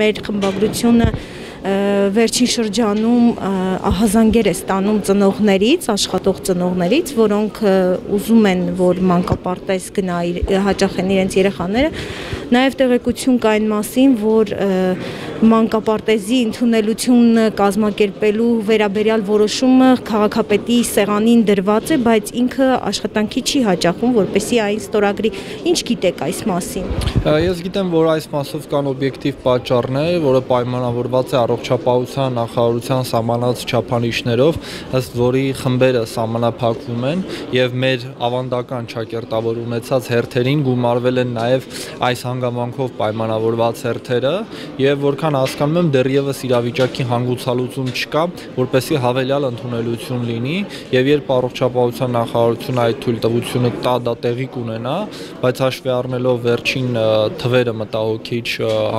մեր խմբագրությունը վերջին շրջանում ահազանգեր է ստանում ծնողներից, աշխատող ծնողներից, որոնք ուզում են, որ մանկապարտեզ գնա հաճախեն իրենց երեխաները, նաև տեղեկություն կա այն մասին, որ մանկապարտեզի ընդունելություն կազմակերպելու վերաբերյալ որոշումը քաղաքապետի սեղանին դրված է, բայց ինքը աշխատանքի չի հաճախում, որպեսի այն ստորագրի։ Ինչ գիտեք այս մասին։ Ես գիտեմ, որ այս մասով կան օբյեկտիվ պատճառներ, որը պայմանավորված է առողջապահության նախարարության սահմանած չափանիշներով, ըստ որի խմբերը սահմանափակվում են եւ մեր ավանդական ճակերտավոր ունեցած հերթերին գումարվել են նաեւ այս հանգամանքով պայմանավորված հերթերը եւ որքան հասկանում եմ, դեռևս իրավիճակի հանգուցալուծում չկա, որպեսի հավելյալ ընդունելություն լինի եւ երբ առողջապահության նախարարությունը այդ թույլտվությունը տա, դա տեղի կունենա, բայց հաշվի առնելով վերջին թվերը մտահոգիչ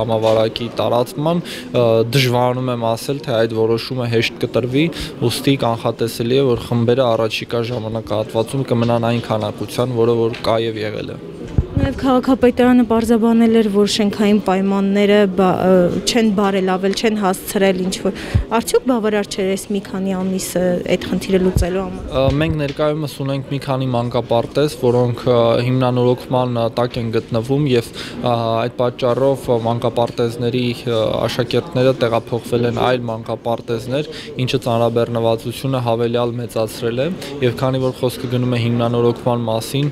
համավարակի տարածման, դժվարանում եմ ասել, թե այդ որոշումը հեշտ կտրվի, ուստի կանխատեսելի է, որ խմբերը առաջիկա ժամանակահատվածում կմնան այն քանակության, որը որ կա եւ եղել է։ Նաև քաղաքապետարանը բարձաբանել էր, որ շենքային պայմանները չեն բարելավել, չեն հասցրել ինչ որ արդյոք բավարար չէ այս մի քանի ամիսը այդ խնդիրը լուծելու համար։ Մենք ներկայումս ունենք մի քանի մանկապարտեզ, որոնք հիմնանորոգման տակ են գտնվում եւ այդ պատճառով մանկապարտեզների աշակերտները տեղափոխվել են այլ մանկապարտեզներ, ինչը ծանրաբեռնվածությունը հավելյալ մեծացրել է եւ քանի որ խոսքը գնում է հիմնանորոգման մասին,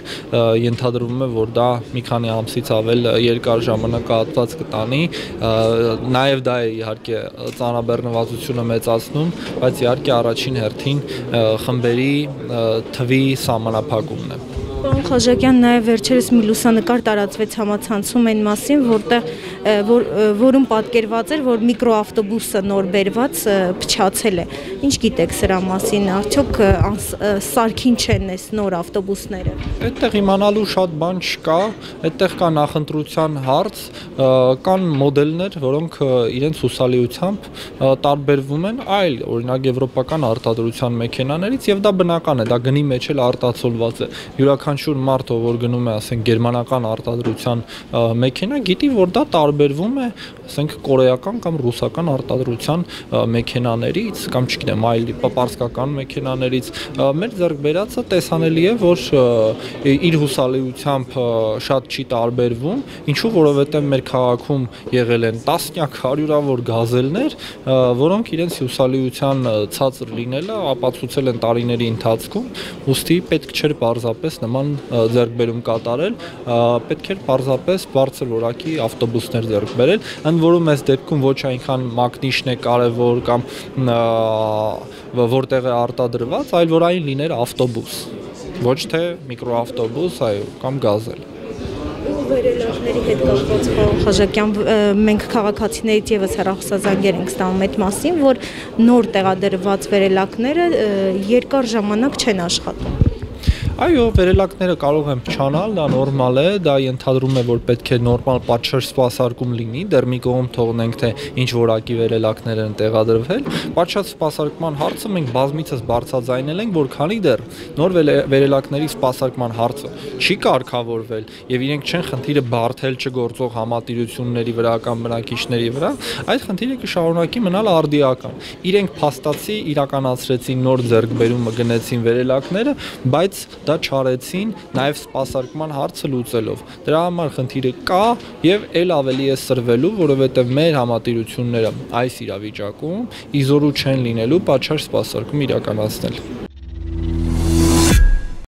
ենթադրվում է, որ դա մի քանի ամսից ավել երկար ժամանակահատված կտանի նաև դա է իհարկե ծանրաբեռնվածությունը մեծացնում բայց իհարկե առաջին հերթին խմբերի թվի սահմանափակումն է Պարոն Խաչակյան, նաև վերջերս մի լուսանկար տարածվեց համացանցում այն մասին, որտեղ որ, որում պատկերված էր, որ միկրոավտոբուսը նոր բերված փչացել է։ Ինչ գիտեք սրա մասին, արդյոք սարքին չեն այս նոր ավտոբուսները։ Այդտեղ իմանալու շատ բան չկա, այդտեղ կա նախընտրության հարց, կան մոդելներ, որոնք իրենց հուսալիությամբ տարբերվում են այլ, օրինակ եվրոպական արտադրության մեքենաներից եւ դա բնական է, դա գնի մեջ էլ արտացոլված է։ Յուրաքանչյուր մարդ, ով որ գնում է, ասենք, գերմանական արտադրության մեքենա, գիտի, որ դա տարբերվում է, ասենք, կորեական կամ ռուսական արտադրության մեքենաներից կամ չգիտեմ, այլ պարսկական մեքենաներից։ Մեր ձեռք բերածը տեսանելի է, որ իր հուսալիությամբ շատ չի տարբերվում, ինչու որովհետև մեր քաղաքում եղել են տասնյակ հարյուրավոր գազելներ, որոնք իրենց հուսալիության ցածր լինելը ապացուցել են տարիների ընթացքում, ուստի պետք չէր պարզապես նման ձեռքբերում կատարել, պետք էր պարզապես բարձր որակի ավտոբուսներ ձեռք բերել, ընդ որում այս դեպքում ոչ այնքան մակնիշն է կարևոր կամ որտեղ է արտադրված, այլ որ այն լիներ ավտոբուս ոչ թե միկրոավտոբուս, այո, կամ գազել վերելակների հետ կապված պարոն Խաչակյան մենք քաղաքացիներից եւս հեռախոսազանգեր ենք ստանում այդ մասին, որ նոր տեղադրված վերելակները երկար ժամանակ չեն աշխատում։ Այո, վերելակները կարող են փչանալ, դա նորմալ է, դա ենթադրում է, որ պետք է նորմալ պատշաճ սպասարկում լինի, դեռ մի կողմ թողնենք, թե ինչ որակի վերելակներ են տեղադրվել։ Պատշաճ սպասարկման հարցը մենք բազմիցս բարձրաձայնել ենք, որ քանի դեռ նոր վերելակների սպասարկման հարցը չի կարգավորվել եւ իրենք չեն խնդիրը բարթել չգործող համատիրությունների վրա կամ բնակիչների վրա, այդ խնդիրը կշարունակի մնալ արդիական։ Իրենք փաստացի իրականացրեցին նոր ձեռքբերումը գնեցին վերելակները, բայց դա չարեցին նաև սպասարկման հարցը լուծելով։ Դրա համար խնդիրը կա եւ ել ավելի է սրվելու, որովհետեւ մեր համատիրությունները այս իրավիճակում իզորու չեն լինելու պատշաճ սպասարկում իրականացնել։